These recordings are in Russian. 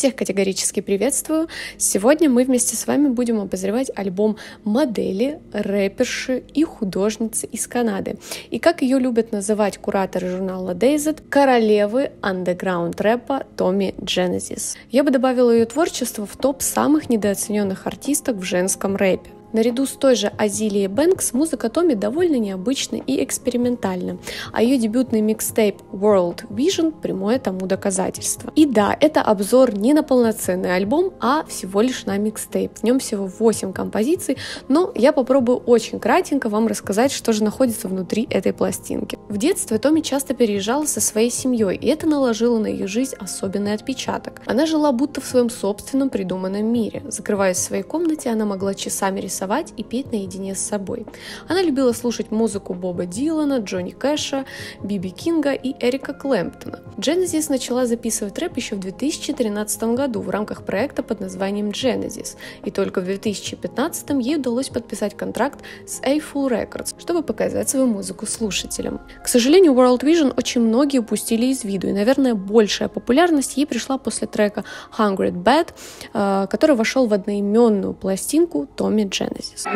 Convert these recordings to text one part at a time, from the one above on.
Всех категорически приветствую. Сегодня мы вместе с вами будем обозревать альбом модели, рэперши и художницы из Канады. И как ее любят называть кураторы журнала Dazed, королевы андеграунд рэпа Томми Genesis. Я бы добавила ее творчество в топ самых недооцененных артисток в женском рэпе. Наряду с той же Азилией Бэнкс музыка Томи довольно необычна и экспериментальна, а ее дебютный микстейп World Vision – прямое тому доказательство. И да, это обзор не на полноценный альбом, а всего лишь на микстейп. В нем всего 8 композиций, но я попробую очень кратенько вам рассказать, что же находится внутри этой пластинки. В детстве Томи часто переезжала со своей семьей, и это наложило на ее жизнь особенный отпечаток. Она жила будто в своем собственном придуманном мире. Закрываясь в своей комнате, она могла часами рисовать рисовать и петь наедине с собой. Она любила слушать музыку Боба Дилана, Джонни Кэша, Биби Кинга и Эрика Клэмптона. Genesis начала записывать рэп еще в 2013 году в рамках проекта под названием Genesis, и только в 2015 ей удалось подписать контракт с A-Full Records, чтобы показать свою музыку слушателям. К сожалению, World Vision очень многие упустили из виду, и, наверное, большая популярность ей пришла после трека Hungry Bad, э, который вошел в одноименную пластинку Томми Джен. Genesis.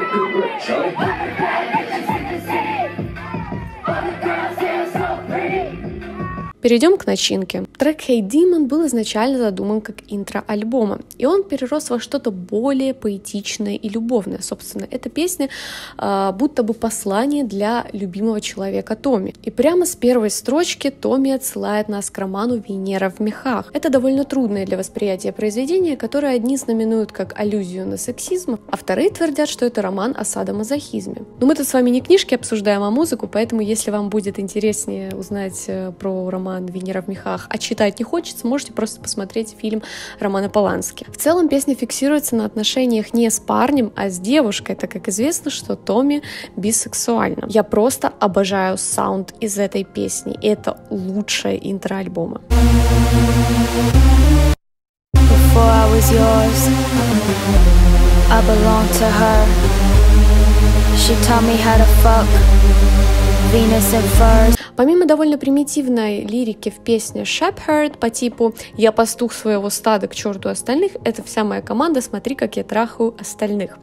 Перейдем к начинке. Трек Hey Demon был изначально задуман как интро альбома, и он перерос во что-то более поэтичное и любовное. Собственно, эта песня э, будто бы послание для любимого человека Томи. И прямо с первой строчки Томи отсылает нас к роману «Венера в мехах». Это довольно трудное для восприятия произведение, которое одни знаменуют как аллюзию на сексизм, а вторые твердят, что это роман о садомазохизме. Но мы тут с вами не книжки обсуждаем, а музыку, поэтому если вам будет интереснее узнать э, про роман «Венера в мехах», а читать не хочется, можете просто посмотреть фильм Романа Полански. В целом песня фиксируется на отношениях не с парнем, а с девушкой, так как известно, что Томми бисексуальна. Я просто обожаю саунд из этой песни. Это лучшее интро альбома. Before I was yours, I belonged to her. She taught me how to fuck. Помимо довольно примитивной лирики в песне Shepherd по типу «Я пастух своего стада к черту остальных», это вся моя команда «Смотри, как я трахаю остальных».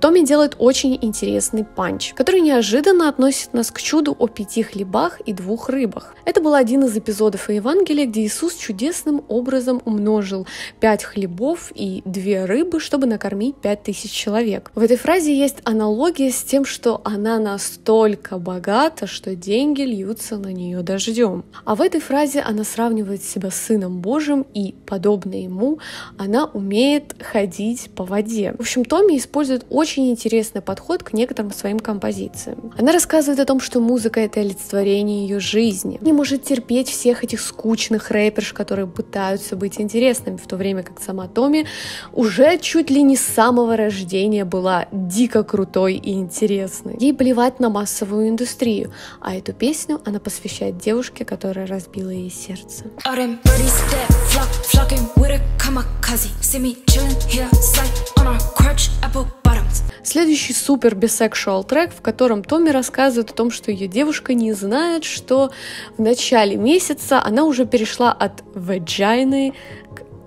Томми делает очень интересный панч, который неожиданно относит нас к чуду о пяти хлебах и двух рыбах. Это был один из эпизодов Евангелия, где Иисус чудесным образом умножил пять хлебов и две рыбы, чтобы накормить пять тысяч человек. В этой фразе есть аналогия с тем, что она настолько богата, что деньги льются на нее дождем. А в этой фразе она сравнивает себя с Сыном Божьим и, подобно ему, она умеет ходить по воде. В общем, Томми использует очень очень интересный подход к некоторым своим композициям. Она рассказывает о том, что музыка — это олицетворение ее жизни. Не может терпеть всех этих скучных рэперш, которые пытаются быть интересными, в то время как сама Томи уже чуть ли не с самого рождения была дико крутой и интересной. Ей плевать на массовую индустрию, а эту песню она посвящает девушке, которая разбила ей сердце. Следующий супер бисексуал трек, в котором Томми рассказывает о том, что ее девушка не знает, что в начале месяца она уже перешла от ваджайны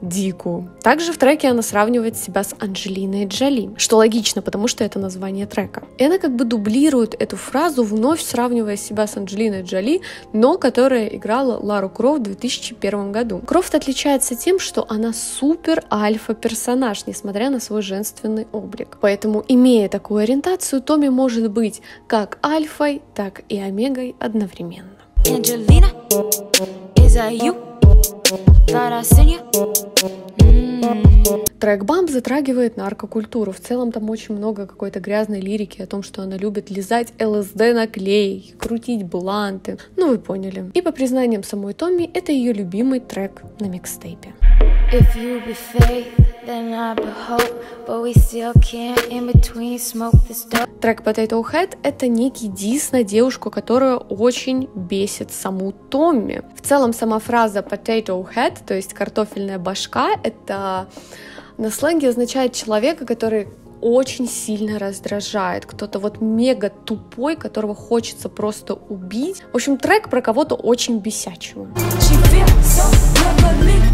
Дику. Также в треке она сравнивает себя с Анджелиной Джоли, что логично, потому что это название трека. И она как бы дублирует эту фразу, вновь сравнивая себя с Анджелиной Джоли, но которая играла Лару Крофт в 2001 году. Крофт отличается тем, что она супер альфа-персонаж, несмотря на свой женственный облик. Поэтому, имея такую ориентацию, Томми может быть как альфой, так и омегой одновременно. Angelina, is that you? Трек Бамп затрагивает наркокультуру. В целом там очень много какой-то грязной лирики о том, что она любит лизать ЛСД на клей, крутить бланты. Ну, вы поняли. И по признаниям самой Томми, это ее любимый трек на микстейпе. If you be fake, then I be hope, but we still can't in between smoke this dope. Трек Potato Head — это некий дис на девушку, которая очень бесит саму Томми. В целом сама фраза Potato Head, то есть картофельная башка, это на сленге означает человека, который очень сильно раздражает. Кто-то вот мега тупой, которого хочется просто убить. В общем, трек про кого-то очень бесячего. She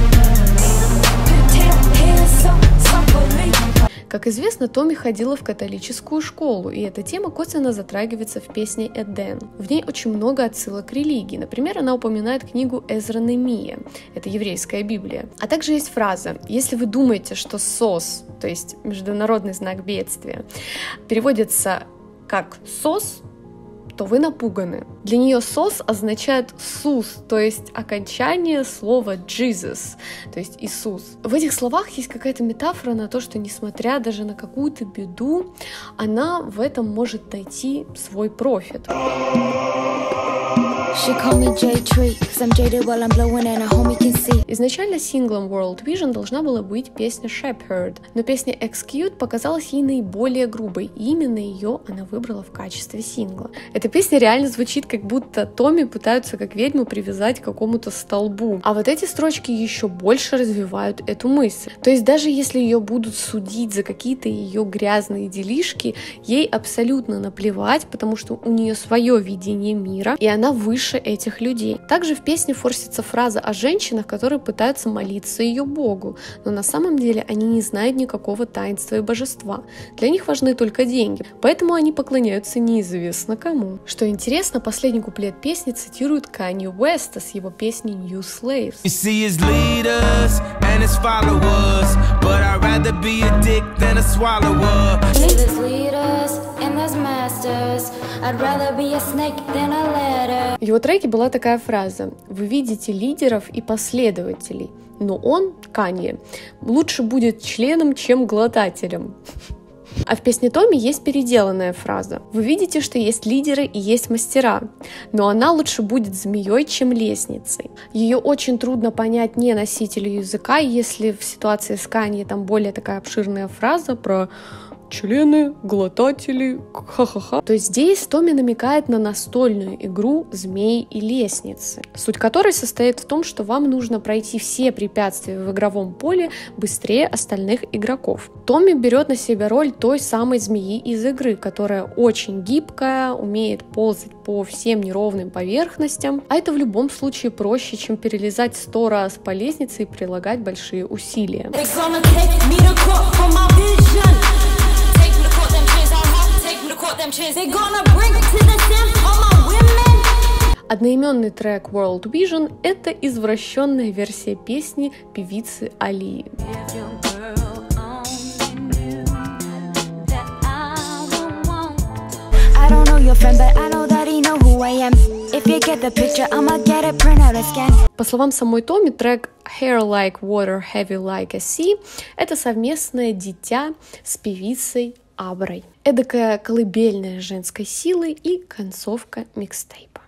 Как известно, Томми ходила в католическую школу, и эта тема косвенно затрагивается в песне «Эден». В ней очень много отсылок к религии. Например, она упоминает книгу Эзра Немия, это еврейская Библия. А также есть фраза «Если вы думаете, что СОС, то есть международный знак бедствия, переводится как «сос», то вы напуганы. Для нее сос означает сус, то есть окончание слова Jesus, то есть Иисус. В этих словах есть какая-то метафора на то, что несмотря даже на какую-то беду, она в этом может найти свой профит. Изначально синглом World Vision должна была быть песня Shepherd, но песня Excute показалась ей наиболее грубой, и именно ее она выбрала в качестве сингла. Эта песня реально звучит, как будто Томми пытаются как ведьму привязать к какому-то столбу. А вот эти строчки еще больше развивают эту мысль. То есть даже если ее будут судить за какие-то ее грязные делишки, ей абсолютно наплевать, потому что у нее свое видение мира, и она выше выше этих людей. Также в песне форсится фраза о женщинах, которые пытаются молиться ее Богу, но на самом деле они не знают никакого таинства и божества. Для них важны только деньги, поэтому они поклоняются неизвестно кому. Что интересно, последний куплет песни цитирует Канье Уэста с его песней New Slaves. В его треке была такая фраза. «Вы видите лидеров и последователей, но он, Канье, лучше будет членом, чем глотателем». А в песне Томи есть переделанная фраза. Вы видите, что есть лидеры и есть мастера, но она лучше будет змеей, чем лестницей. Ее очень трудно понять не носителю языка, если в ситуации с Канье там более такая обширная фраза про члены, глотатели, ха-ха-ха. То есть здесь Томи намекает на настольную игру «Змеи и лестницы», суть которой состоит в том, что вам нужно пройти все препятствия в игровом поле быстрее остальных игроков. Томми берет на себя роль той самой змеи из игры, которая очень гибкая, умеет ползать по всем неровным поверхностям, а это в любом случае проще, чем перелезать сто раз по лестнице и прилагать большие усилия. Одноименный трек World Vision — это извращенная версия песни певицы Алии. По словам самой Томи, трек Hair Like Water, Heavy Like a Sea — это совместное дитя с певицей Аброй. Эдакая колыбельная женской силы и концовка микстейпа.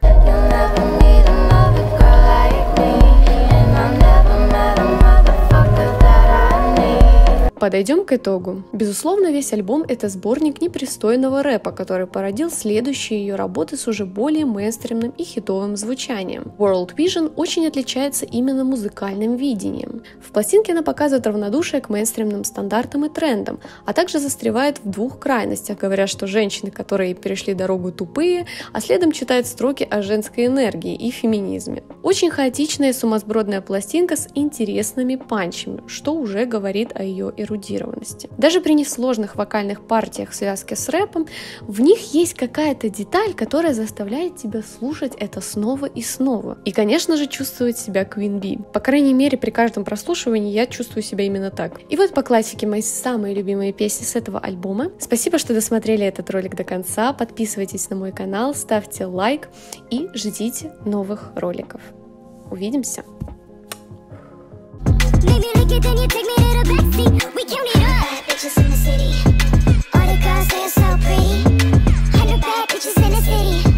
Подойдем к итогу. Безусловно, весь альбом — это сборник непристойного рэпа, который породил следующие ее работы с уже более мейнстримным и хитовым звучанием. World Vision очень отличается именно музыкальным видением. В пластинке она показывает равнодушие к мейнстримным стандартам и трендам, а также застревает в двух крайностях, говоря, что женщины, которые перешли дорогу, тупые, а следом читают строки о женской энергии и феминизме. Очень хаотичная и сумасбродная пластинка с интересными панчами, что уже говорит о ее эрудированности. Даже при несложных вокальных партиях в связке с рэпом, в них есть какая-то деталь, которая заставляет тебя слушать это снова и снова. И, конечно же, чувствовать себя Queen Bee. По крайней мере, при каждом прослушивании я чувствую себя именно так. И вот по классике мои самые любимые песни с этого альбома. Спасибо, что досмотрели этот ролик до конца. Подписывайтесь на мой канал, ставьте лайк и ждите новых роликов. Увидимся! Bad bitches in the city. All the girls, they are so pretty. Hundred bad bitches in the city.